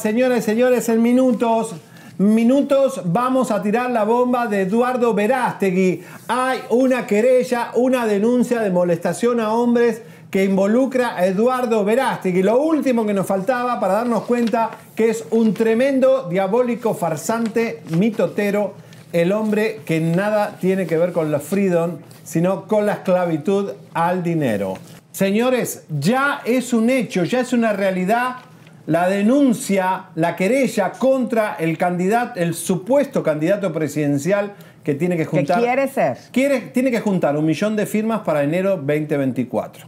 Señoras y señores, en minutos, minutos vamos a tirar la bomba de Eduardo Verástegui. Hay una querella, una denuncia de molestación a hombres que involucra a Eduardo Verástegui. Lo último que nos faltaba para darnos cuenta que es un tremendo, diabólico, farsante, mitotero, el hombre que nada tiene que ver con la freedom, sino con la esclavitud al dinero. Señores, ya es un hecho, ya es una realidad la denuncia, la querella contra el candidato, el supuesto candidato presidencial que tiene que juntar. ¿Qué quiere ser? Quiere, tiene que juntar un millón de firmas para enero 2024.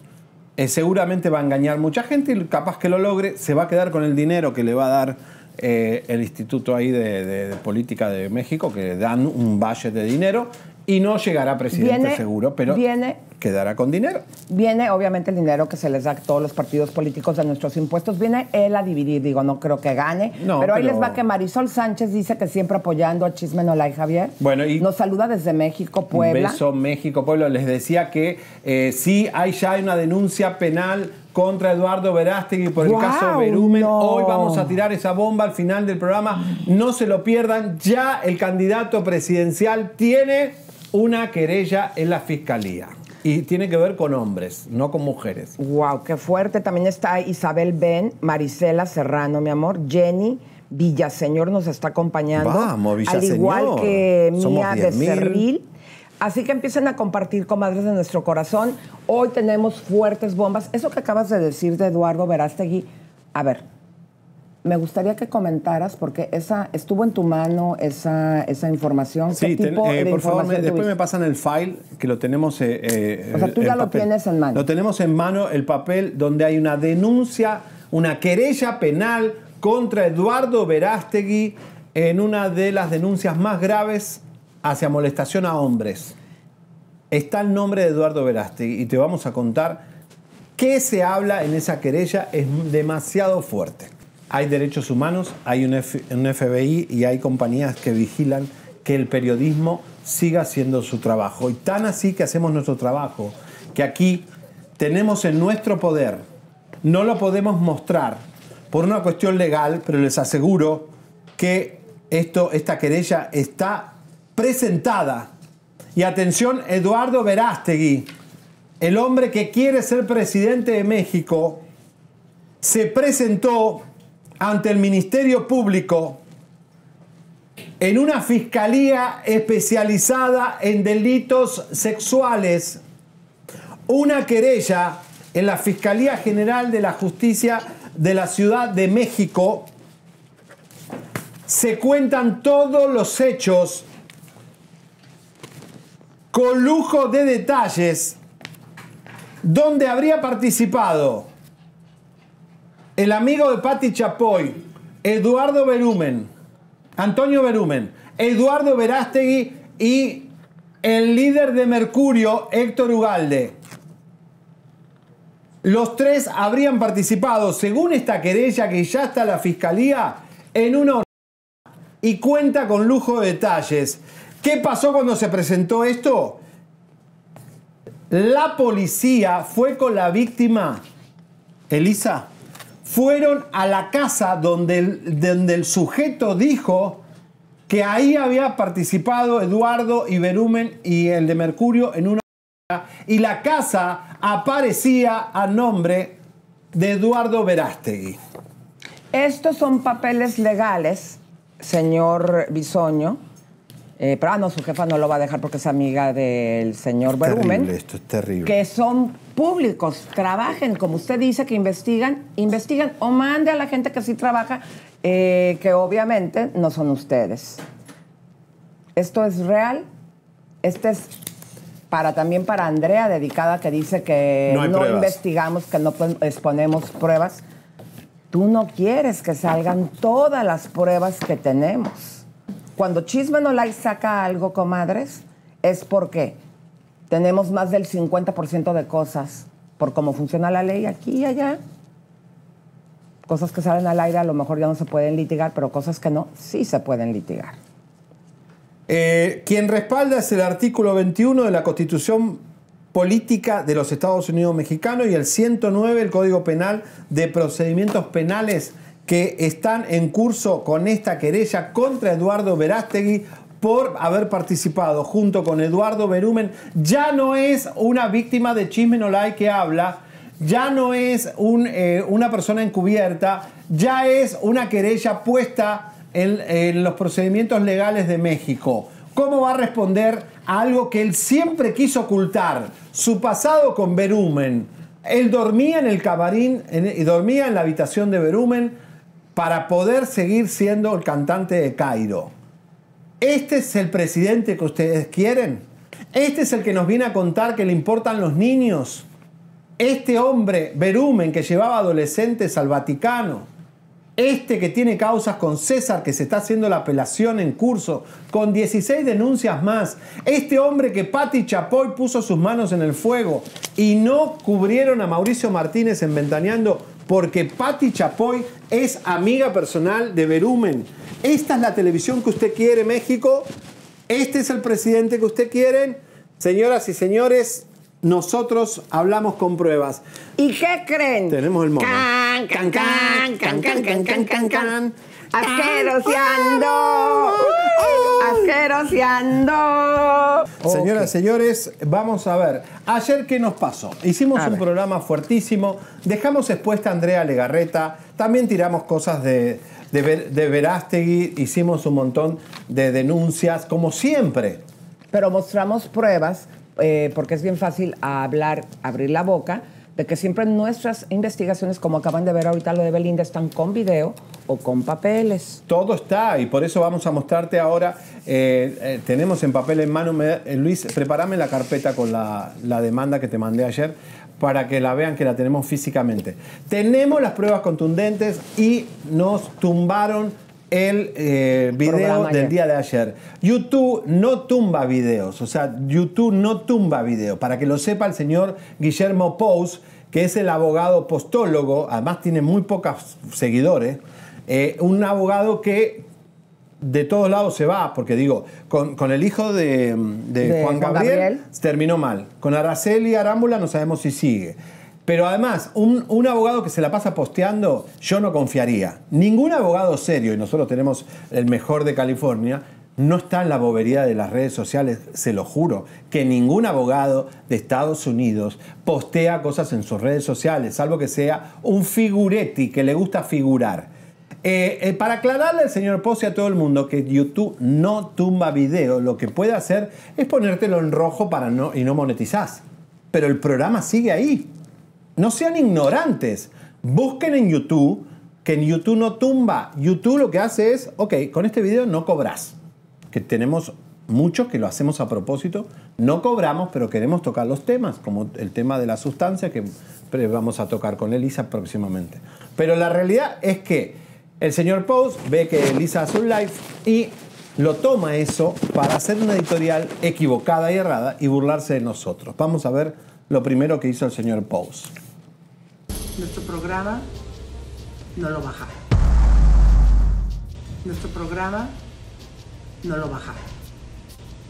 Eh, seguramente va a engañar mucha gente y capaz que lo logre, se va a quedar con el dinero que le va a dar eh, el Instituto ahí de, Política de México, que dan un valle de dinero y no llegará presidente seguro, pero viene, quedará con dinero. Viene, obviamente, el dinero que se les da a todos los partidos políticos de nuestros impuestos, viene él a dividir, digo, no creo que gane, pero, ahí les va que Marisol Sánchez dice que siempre apoyando a Chisme y Javier. Bueno, y nos saluda desde México, Puebla. beso, México, Puebla. Les decía que eh, sí hay ya una denuncia penal contra Eduardo Verástegui por el caso Berumen. Hoy vamos a tirar esa bomba al final del programa. No se lo pierdan. Ya el candidato presidencial tiene una querella en la fiscalía. Y tiene que ver con hombres, no con mujeres. Wow, qué fuerte. También está Isabel Ben, Marisela Serrano, mi amor, Jenny Villaseñor nos está acompañando. Vamos, Villaseñor. Al igual que Mía de Cerril. Así que empiecen a compartir, comadres de nuestro corazón. Hoy tenemos fuertes bombas. Eso que acabas de decir de Eduardo Verástegui, a ver, me gustaría que comentaras, porque esa estuvo en tu mano esa, esa información. Sí, ¿Qué tipo eh, por favor, después me pasan el file, que lo tenemos. Eh, eh, o sea, tú ya lo tienes en mano. Lo tenemos en mano, el papel donde hay una denuncia, una querella penal contra Eduardo Verástegui en una de las denuncias más graves hacia molestación a hombres. Está el nombre de Eduardo Verástegui y te vamos a contar qué se habla en esa querella. Es demasiado fuerte hay derechos humanos, hay un, FBI y hay compañías que vigilan que el periodismo siga haciendo su trabajo. Y tan así que hacemos nuestro trabajo, que aquí tenemos en nuestro poder, no lo podemos mostrar por una cuestión legal, pero les aseguro que esto, esta querella está presentada. Y atención, Eduardo Verástegui, el hombre que quiere ser presidente de México, se presentó ante el Ministerio Público en una fiscalía especializada en delitos sexuales, una querella en la Fiscalía General de la Justicia de la Ciudad de México. Se cuentan todos los hechos con lujo de detalles donde habría participado el amigo de Patti Chapoy, Eduardo Berumen, Antonio Berumen, Eduardo Verástegui y el líder de Mercurio, Héctor Ugalde. Los tres habrían participado, según esta querella que ya está la fiscalía, en una y cuenta con lujo de detalles. ¿Qué pasó cuando se presentó esto? La policía fue con la víctima, Elisa, fueron a la casa donde el, donde el sujeto dijo que ahí había participado Eduardo Iberumen y el de Mercurio en una y la casa aparecía a nombre de Eduardo Verástegui. Estos son papeles legales, señor Bisoño, eh, pero ah, no, su jefa no lo va a dejar porque es amiga del señor Berumen. esto es terrible. Que son públicos, trabajen, como usted dice, que investigan, investigan o mande a la gente que sí trabaja, eh, que obviamente no son ustedes. Esto es real. Este es para también para Andrea, dedicada, que dice que no, investigamos, que no exponemos pruebas. Tú no quieres que salgan todas las pruebas que tenemos. Cuando Chisme No Like saca algo, comadres, es porque tenemos más del 50% de cosas por cómo funciona la ley aquí y allá. Cosas que salen al aire a lo mejor ya no se pueden litigar, pero cosas que no, sí se pueden litigar. Eh, quien respalda es el artículo 21 de la Constitución Política de los Estados Unidos Mexicanos y el 109 del Código Penal de Procedimientos Penales que están en curso con esta querella contra Eduardo Verástegui por haber participado junto con Eduardo Berumen, ya no es una víctima de Chisme que habla, ya no es eh, una persona encubierta, ya es una querella puesta en, en los procedimientos legales de México. ¿Cómo va a responder a algo que él siempre quiso ocultar? Su pasado con Berumen. Él dormía en el camarín y dormía en la habitación de Berumen para poder seguir siendo el cantante de Cairo. ¿Este es el presidente que ustedes quieren? ¿Este es el que nos viene a contar que le importan los niños? Este hombre, Berumen, que llevaba adolescentes al Vaticano. Este que tiene causas con César, que se está haciendo la apelación en curso, con 16 denuncias más. Este hombre que Patti Chapoy puso sus manos en el fuego y no cubrieron a Mauricio Martínez en Ventaneando porque Patti Chapoy es amiga personal de Berumen. Esta es la televisión que usted quiere, México. Este es el presidente que usted quiere. Señoras y señores, nosotros hablamos con pruebas. ¿Y qué creen? Tenemos el mono. Can, can, can, can, can, can, can, can, can. Asqueroseando. Asqueroseando. Señoras y señores, vamos a ver. Ayer, ¿qué nos pasó? Hicimos un programa fuertísimo. Dejamos expuesta a Andrea Legarreta. También tiramos cosas de, de, de Verástegui. Hicimos un montón de denuncias, como siempre. Pero mostramos pruebas, eh, porque es bien fácil hablar, abrir la boca de que siempre nuestras investigaciones, como acaban de ver ahorita lo de Belinda, están con video o con papeles. Todo está y por eso vamos a mostrarte ahora. eh, eh, tenemos en papel en mano. Me- eh, Luis, prepárame la carpeta con la, la demanda que te mandé ayer para que la vean que la tenemos físicamente. Tenemos las pruebas contundentes y nos tumbaron el eh, video del día de ayer. YouTube no tumba videos, o sea, YouTube no tumba videos. Para que lo sepa el señor Guillermo Pous, que es el abogado postólogo, además tiene muy pocos seguidores, eh, un abogado que de todos lados se va, porque digo, con, con el hijo de, de De Juan, Juan Gabriel, Gabriel. terminó mal. Con Araceli Arámbula no sabemos si sigue. Pero además, un, un abogado que se la pasa posteando, yo no confiaría. Ningún abogado serio, y nosotros tenemos el mejor de California, no está en la bobería de las redes sociales, se lo juro, que ningún abogado de Estados Unidos postea cosas en sus redes sociales, salvo que sea un figuretti que le gusta figurar. Eh, eh, para aclararle al señor Pose a todo el mundo que YouTube no tumba video, lo que puede hacer es ponértelo en rojo para no, y no monetizás. Pero el programa sigue ahí. No sean ignorantes. Busquen en YouTube que en YouTube no tumba. YouTube lo que hace es, ok, con este video no cobras. Que tenemos muchos que lo hacemos a propósito. No cobramos, pero queremos tocar los temas, como el tema de la sustancia que vamos a tocar con Elisa próximamente. Pero la realidad es que el señor Post ve que Elisa hace un live y lo toma eso para hacer una editorial equivocada y errada y burlarse de nosotros. Vamos a ver lo primero que hizo el señor Post. Nuestro programa no lo baja. Nuestro programa no lo baja.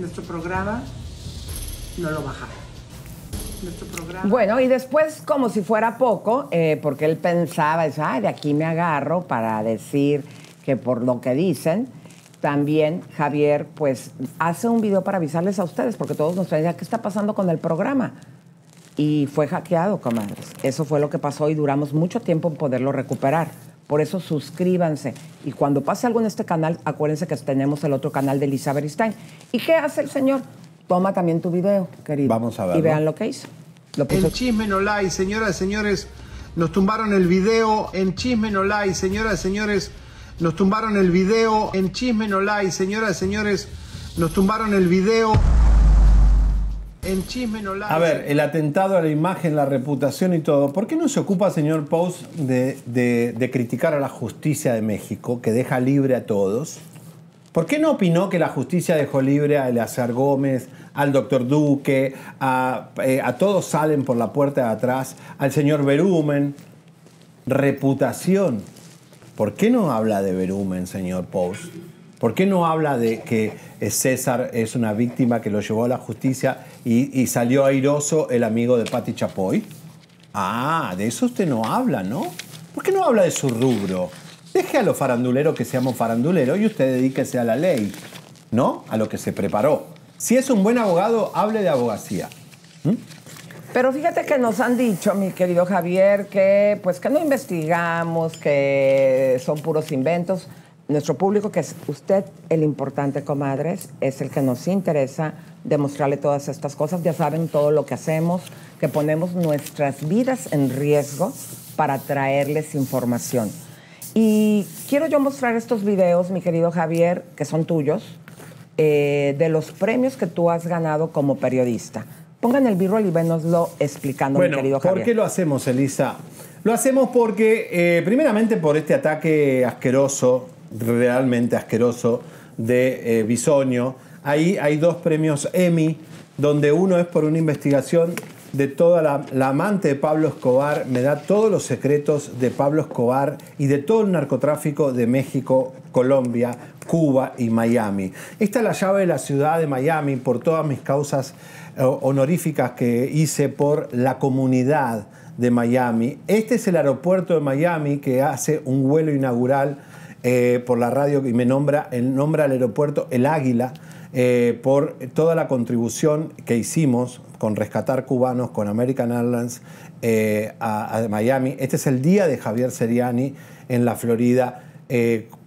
Nuestro programa no lo baja. Nuestro programa. Bueno, y después, como si fuera poco, eh, porque él pensaba, dice, ay, de aquí me agarro para decir que por lo que dicen, también Javier, pues, hace un video para avisarles a ustedes, porque todos nos traen, ¿qué está pasando con el programa? Y fue hackeado, comadres. Eso fue lo que pasó y duramos mucho tiempo en poderlo recuperar. Por eso suscríbanse. Y cuando pase algo en este canal, acuérdense que tenemos el otro canal de Lisa Beristain. ¿Y qué hace el señor? Toma también tu video, querido. Vamos a Y verlo. vean lo que hizo. Lo puso En Chisme No Like, señoras y señores, nos tumbaron el video. En Chisme No Like, señoras y señores, nos tumbaron el video. En Chisme No Like, señoras y señores, nos tumbaron el video. En Chisme No Like. A ver, el atentado a la imagen, la reputación y todo. ¿Por qué no se ocupa, señor Post, de criticar a la justicia de México, que deja libre a todos? ¿Por qué no opinó que la justicia dejó libre a Eleazar Gómez, al doctor Duque, a, eh, a todos salen por la puerta de atrás, al señor Berumen? Reputación. ¿Por qué no habla de Berumen, señor Post? ¿Por qué no habla de que eh, César es una víctima que lo llevó a la justicia y, salió airoso el amigo de Patti Chapoy? Ah, de eso usted no habla, ¿no? ¿Por qué no habla de su rubro? Deje a los faranduleros que seamos faranduleros y usted dedíquese a la ley, ¿no? A lo que se preparó. Si es un buen abogado, hable de abogacía. Pero fíjate que nos han dicho, mi querido Javier, que pues que no investigamos, que son puros inventos. Nuestro público, que es usted el importante, comadres, es el que nos interesa demostrarle todas estas cosas. Ya saben todo lo que hacemos, que ponemos nuestras vidas en riesgo para traerles información. Y quiero yo mostrar estos videos, mi querido Javier, que son tuyos, eh, de los premios que tú has ganado como periodista. Pongan el birro y venoslo explicando, mi querido Javier. ¿Por qué lo hacemos, Elisa? Lo hacemos porque, eh, primeramente, por este ataque asqueroso, realmente asqueroso, de eh, Bisonio. Ahí hay dos premios Emmy, donde uno es por una investigación de toda la, la, amante de Pablo Escobar, me da todos los secretos de Pablo Escobar y de todo el narcotráfico de México, Colombia, Cuba y Miami. Esta es la llave de la ciudad de Miami por todas mis causas honoríficas que hice por la comunidad de Miami. Este es el aeropuerto de Miami que hace un vuelo inaugural eh, por la radio y me nombra, el, nombra al aeropuerto El Águila eh, por toda la contribución que hicimos con rescatar cubanos con American Airlines eh, a, a, Miami. Este es el día de Javier Seriani en la Florida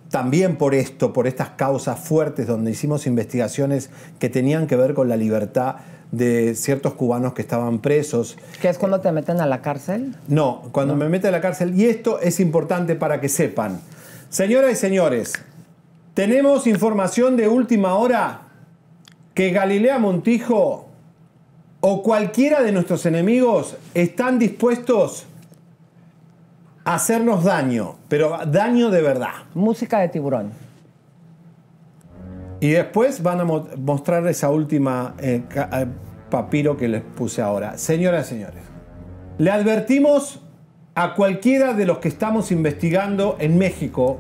también por esto, por estas causas fuertes donde hicimos investigaciones que tenían que ver con la libertad de ciertos cubanos que estaban presos. ¿Qué es cuando te meten a la cárcel? No, cuando me meten a la cárcel. Y esto es importante para que sepan. Señoras y señores, tenemos información de última hora que Galilea Montijo o cualquiera de nuestros enemigos están dispuestos a hacernos daño, pero daño de verdad. Música de tiburón. Y después van a mostrar esa última eh, eh, papiro que les puse ahora. Señoras y señores, le advertimos a cualquiera de los que estamos investigando en México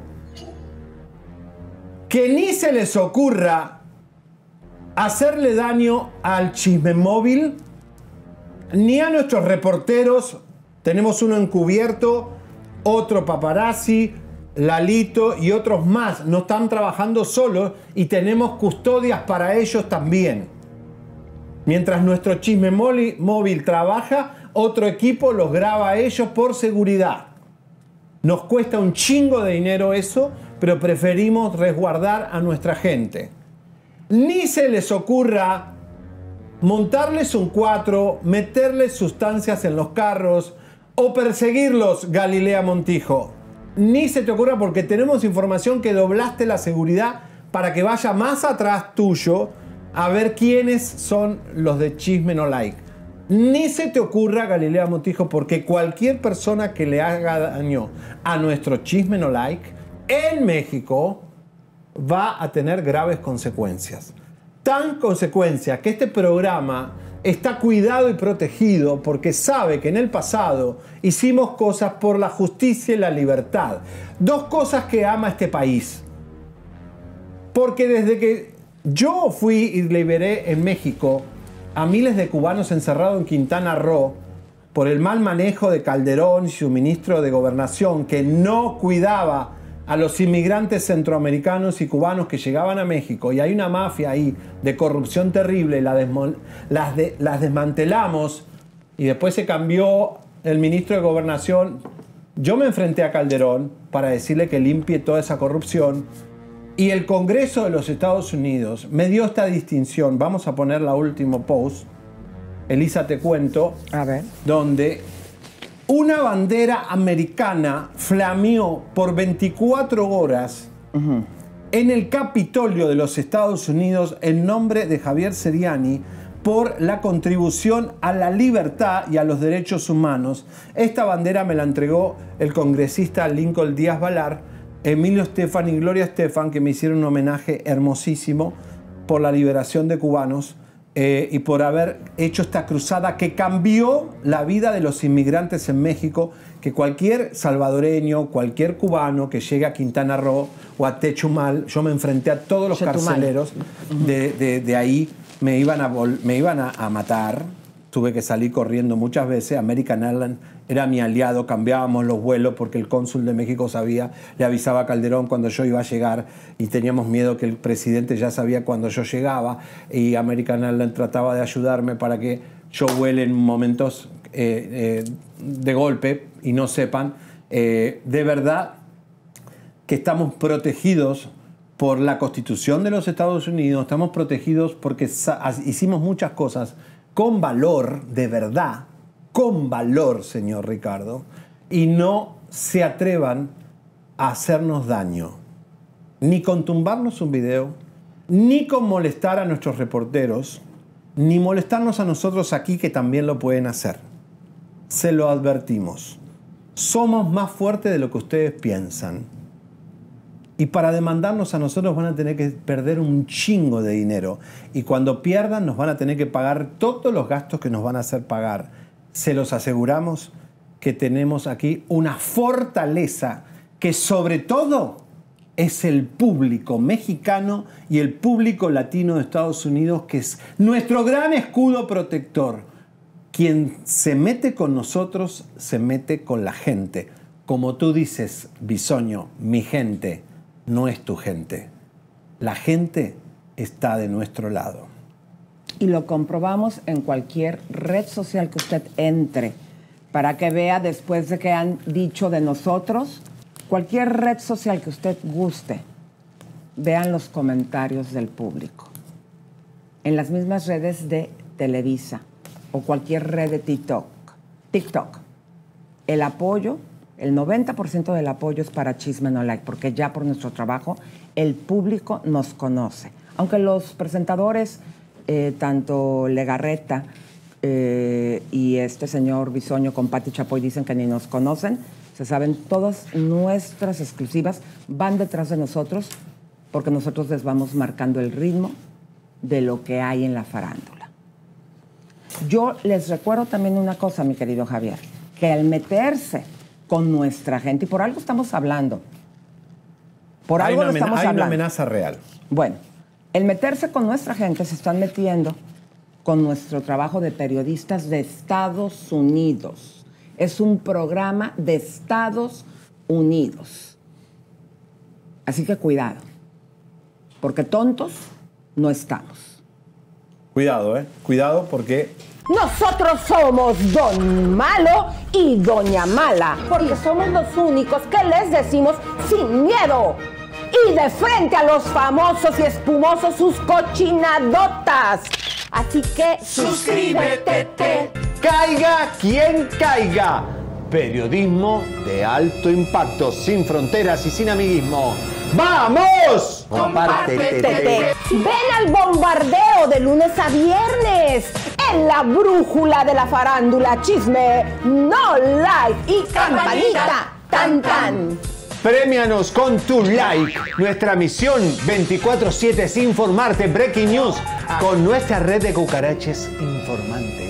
que ni se les ocurra hacerle daño al chisme móvil ni a nuestros reporteros. Tenemos uno encubierto, otro paparazzi, Lalito y otros más no están trabajando solos y tenemos custodias para ellos también. Mientras nuestro chisme móvil trabaja, otro equipo los graba a ellos por seguridad. Nos cuesta un chingo de dinero eso, pero preferimos resguardar a nuestra gente. Ni se les ocurra montarles un cuatro, meterles sustancias en los carros o perseguirlos, Galilea Montijo ni se te ocurra porque tenemos información que doblaste la seguridad para que vaya más atrás tuyo a ver quiénes son los de Chisme No Like. Ni se te ocurra, Galilea Montijo, porque cualquier persona que le haga daño a nuestro Chisme No Like en México va a tener graves consecuencias. Tan consecuencias que este programa está cuidado y protegido porque sabe que en el pasado hicimos cosas por la justicia y la libertad. Dos cosas que ama este país. Porque desde que yo fui y liberé en México a miles de cubanos encerrados en Quintana Roo por el mal manejo de Calderón y su ministro de Gobernación que no cuidaba a los inmigrantes centroamericanos y cubanos que llegaban a México y hay una mafia ahí de corrupción terrible, la las, las desmantelamos y después se cambió el ministro de Gobernación. Yo me enfrenté a Calderón para decirle que limpie toda esa corrupción y el Congreso de los Estados Unidos me dio esta distinción. Vamos a poner la última post. Elisa, te cuento. A ver. Donde una bandera americana flameó por 24 horas en el Capitolio de los Estados Unidos en nombre de Javier Seriani por la contribución a la libertad y a los derechos humanos. Esta bandera me la entregó el congresista Lincoln Díaz Valar, Emilio Estefan y Gloria Estefan, que me hicieron un homenaje hermosísimo por la liberación de cubanos eh, y por haber hecho esta cruzada que cambió la vida de los inmigrantes en México, que cualquier salvadoreño, cualquier cubano que llegue a Quintana Roo o a Techumal, yo me enfrenté a todos los carceleros de, de, ahí, me iban, a, me iban a, matar, tuve que salir corriendo muchas veces. American Airlines era mi aliado, cambiábamos los vuelos porque el cónsul de México sabía, le avisaba a Calderón cuando yo iba a llegar y teníamos miedo que el presidente ya sabía cuando yo llegaba y American Airlines trataba de ayudarme para que yo vuele en momentos eh, eh, de golpe y no sepan. Eh, de verdad que estamos protegidos por la Constitución de los Estados Unidos, estamos protegidos porque hicimos muchas cosas con valor, de verdad, con valor, señor Ricardo, y no se atrevan a hacernos daño, ni con tumbarnos un video, ni con molestar a nuestros reporteros, ni molestarnos a nosotros aquí que también lo pueden hacer. Se lo advertimos. Somos más fuertes de lo que ustedes piensan. Y para demandarnos a nosotros van a tener que perder un chingo de dinero. Y cuando pierdan nos van a tener que pagar todos los gastos que nos van a hacer pagar. Se los aseguramos que tenemos aquí una fortaleza que sobre todo es el público mexicano y el público latino de Estados Unidos, que es nuestro gran escudo protector. Quien se mete con nosotros, se mete con la gente. Como tú dices, Bisoño, mi gente no es tu gente. La gente está de nuestro lado. Y lo comprobamos en cualquier red social que usted entre, para que vea después de que han dicho de nosotros, cualquier red social que usted guste, vean los comentarios del público. En las mismas redes de Televisa o cualquier red de TikTok. TikTok. El apoyo el 90% del apoyo es para Chisme No Like, porque ya por nuestro trabajo el público nos conoce. Aunque los presentadores, eh, tanto Legarreta eh, y este señor Bisoño con Pati Chapoy dicen que ni nos conocen, se saben todas nuestras exclusivas, van detrás de nosotros porque nosotros les vamos marcando el ritmo de lo que hay en la farándula. Yo les recuerdo también una cosa, mi querido Javier, que al meterse con nuestra gente. Y por algo estamos hablando. Por algo lo estamos hay una amenaza real. Bueno, el meterse con nuestra gente se están metiendo con nuestro trabajo de periodistas de Estados Unidos. Es un programa de Estados Unidos. Así que cuidado, porque tontos no estamos. Cuidado, ¿eh? Cuidado porque nosotros somos Don Malo y Doña Mala, porque somos los únicos que les decimos sin miedo y de frente a los famosos y espumosos sus cochinadotas. Así que suscríbete. Caiga quien caiga. Periodismo de alto impacto, sin fronteras y sin amiguismo. ¡Vamos! Compártete. Ven al bombardeo de lunes a viernes en la brújula de la farándula chisme, no like y campanita tan tan. Premianos con tu like. Nuestra misión 24/7 es informarte, breaking news, con nuestra red de cucaraches informantes.